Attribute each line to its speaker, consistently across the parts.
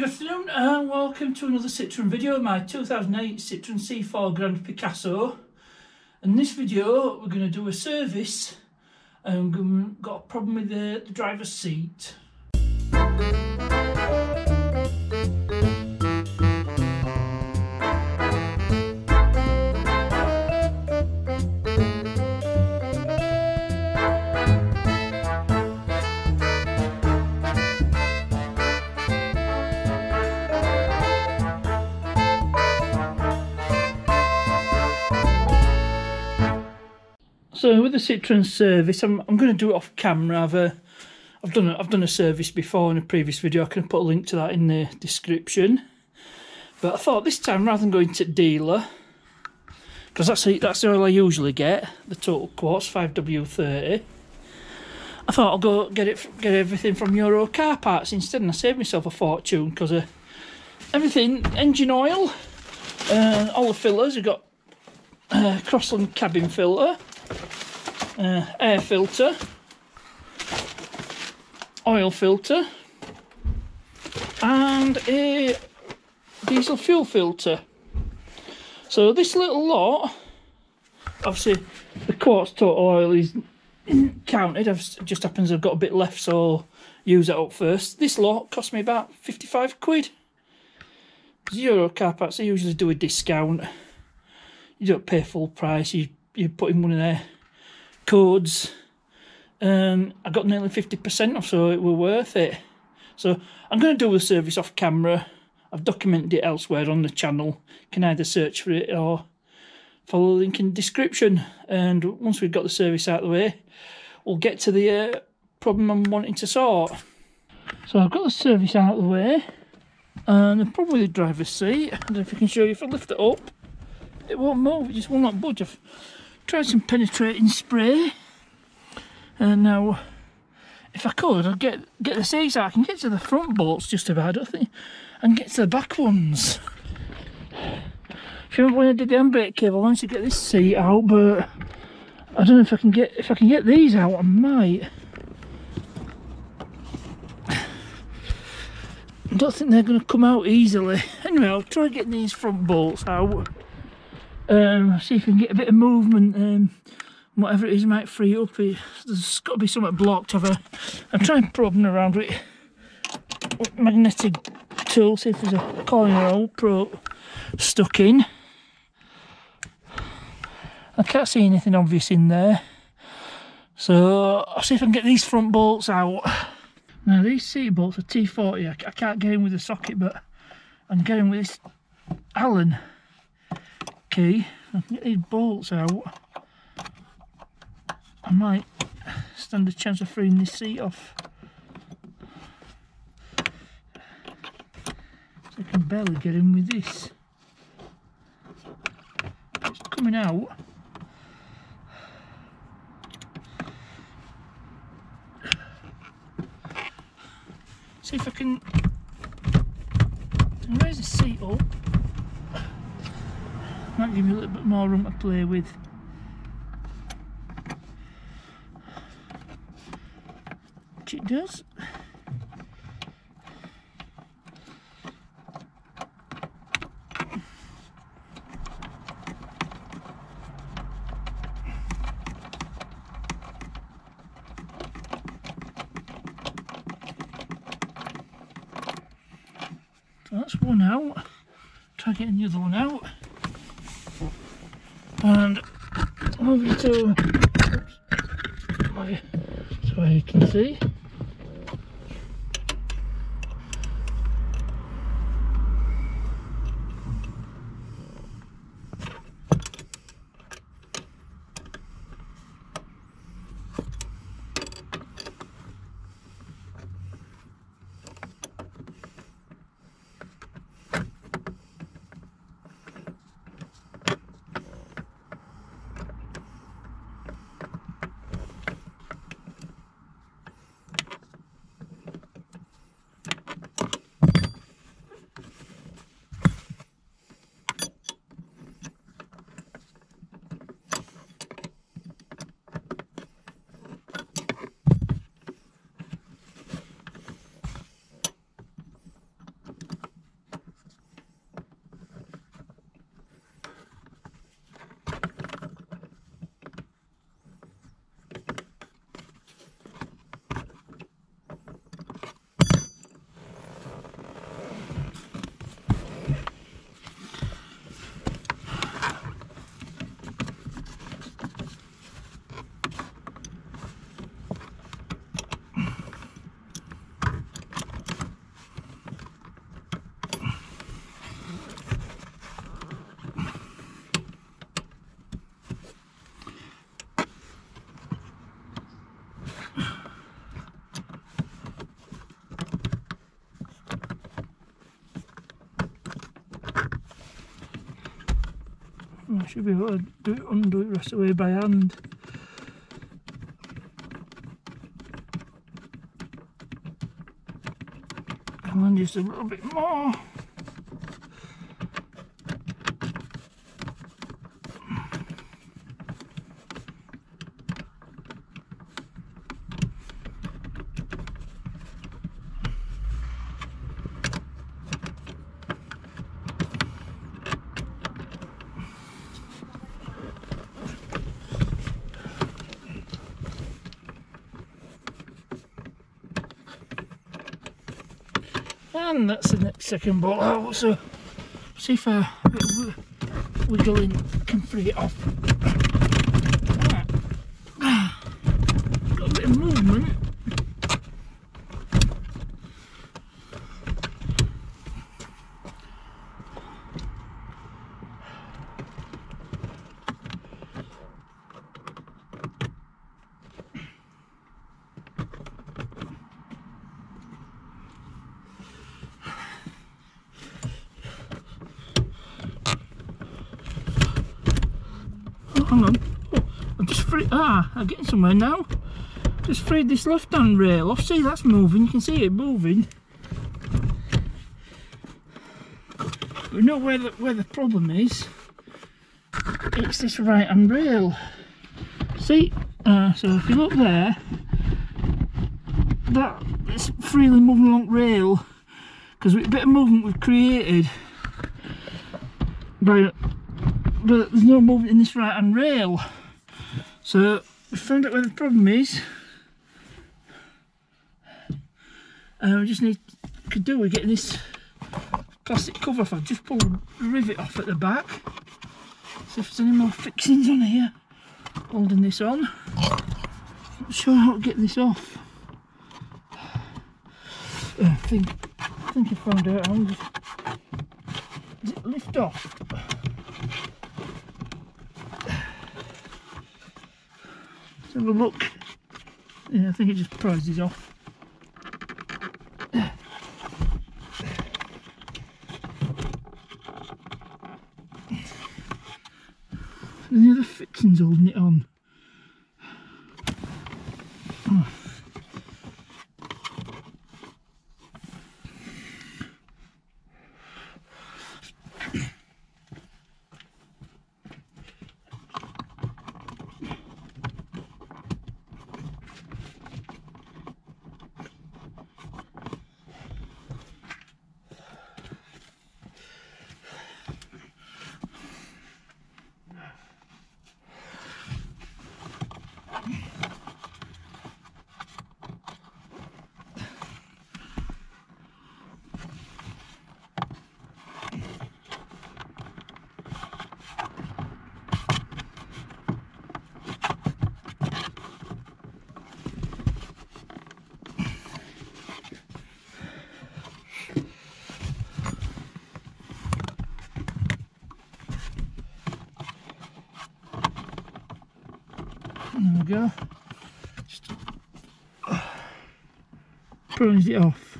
Speaker 1: Good afternoon and welcome to another Citroen video, my 2008 Citroen C4 Grand Picasso. In this video we're going to do a service and got a problem with the, the driver's seat. So with the Citroen service, I'm, I'm going to do it off camera. I've uh, I've done a, I've done a service before in a previous video. I can put a link to that in the description. But I thought this time rather than going to dealer, because that's the, that's the oil I usually get, the total quartz 5W30. I thought I'll go get it get everything from Euro car parts instead, and I saved myself a fortune because of everything engine oil, uh, all the fillers. We've got uh, Crosland cabin filter uh, air filter, oil filter, and a diesel fuel filter. So this little lot, obviously the quartz total oil is counted, I've just happens I've got a bit left so I'll use that up first. This lot cost me about 55 quid. Euro car parts, they usually do a discount. You don't pay full price, you, you put in one their codes and I got nearly 50% off, so it were worth it. So I'm going to do the service off camera. I've documented it elsewhere on the channel. You can either search for it or follow the link in the description. And once we've got the service out of the way, we'll get to the uh, problem I'm wanting to sort. So I've got the service out of the way. And the problem with the driver's seat, I don't know if I can show you if I lift it up, it won't move, it just will not budge. I've Try some penetrating spray. And now, if I could, I'd get get the seats out. I can get to the front bolts just about, I think, and get to the back ones. If you remember when I did the handbrake cable, I wanted to get this seat out, but I don't know if I can get if I can get these out. I might. I don't think they're going to come out easily. Anyway, I'll try getting these front bolts out um, see if we can get a bit of movement um, whatever it is might free up. There's got to be something blocked of a I'm trying probing around with magnetic tool see if there's a corner hole pro stuck in. I can't see anything obvious in there. So I'll see if I can get these front bolts out. Now these seat bolts are T40 I, I can't get in with the socket but I'm getting with this Allen key. I can get these bolts out. I might stand a chance of freeing this seat off. So I can barely get in with this. It's coming out. See if I can raise the seat up might give me a little bit more room to play with. Which it does. So that's one out. Try getting the other one out and over to my, so you can see should be able to do it, undo it the rest of the way by hand. And then just a little bit more. And that's the next second ball out oh, so see if a bit of wiggling can free it off got a bit of movement hang on. Oh, I'm just Ah, I'm getting somewhere now. Just freed this left hand rail off. See, that's moving. You can see it moving. We know where the, where the problem is. It's this right hand rail. See? Uh, so if you look there, that is freely moving along rail because with a bit of movement we've created by but there's no movement in this right hand rail so we found out where the problem is. And we just need to do we get this plastic cover off. I've just pulled the rivet off at the back. See if there's any more fixings on here holding this on. Not sure how to get this off. Uh, I think I think I found out how does it lift off Let's have a look. Yeah, I think it just prizes off. Any other fixings holding it on? Go. Just prunes it off.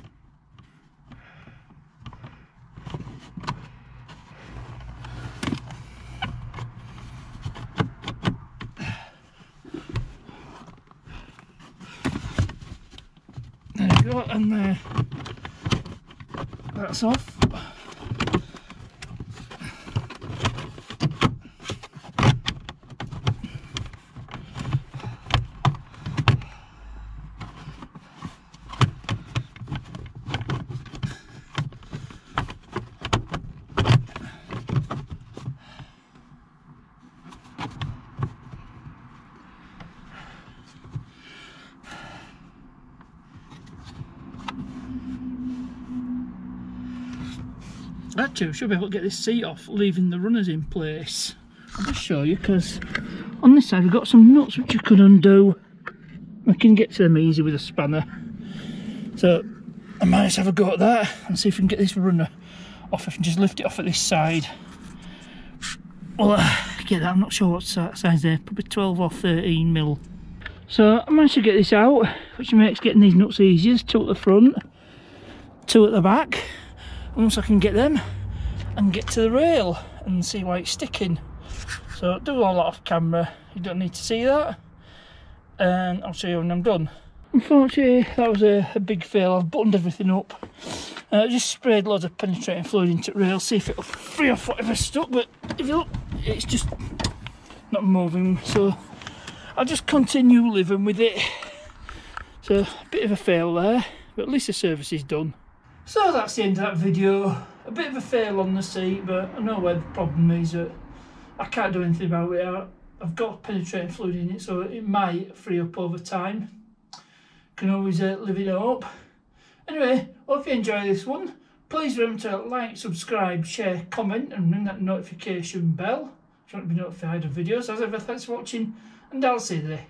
Speaker 1: There you go, and there. That's off. Actually, should be able to get this seat off, leaving the runners in place. I'll just show you, because on this side we've got some nuts which you could undo. I can get to them easy with a spanner. So, I might just have a go at that and see if we can get this runner off. If I can just lift it off at this side. Well, uh, get that, I'm not sure what size there, probably 12 or 13 mil. So, I managed to get this out, which makes getting these nuts easier. two at the front, two at the back once I can get them and get to the rail and see why it's sticking So do all that off camera, you don't need to see that. And I'll show you when I'm done. Unfortunately, that was a, a big fail. I've buttoned everything up. Uh, just sprayed loads of penetrating fluid into the rail, see if it'll free off whatever stuck. But if you look, it's just not moving. So I'll just continue living with it. So a bit of a fail there, but at least the service is done. So that's the end of that video. A bit of a fail on the seat, but I know where the problem is. That I can't do anything about it. I've got penetrating fluid in it, so it might free up over time. Can always uh, live it up. Anyway, hope you enjoy this one. Please remember to like, subscribe, share, comment, and ring that notification bell if you want to be notified of videos. As ever, thanks for watching, and I'll see you there.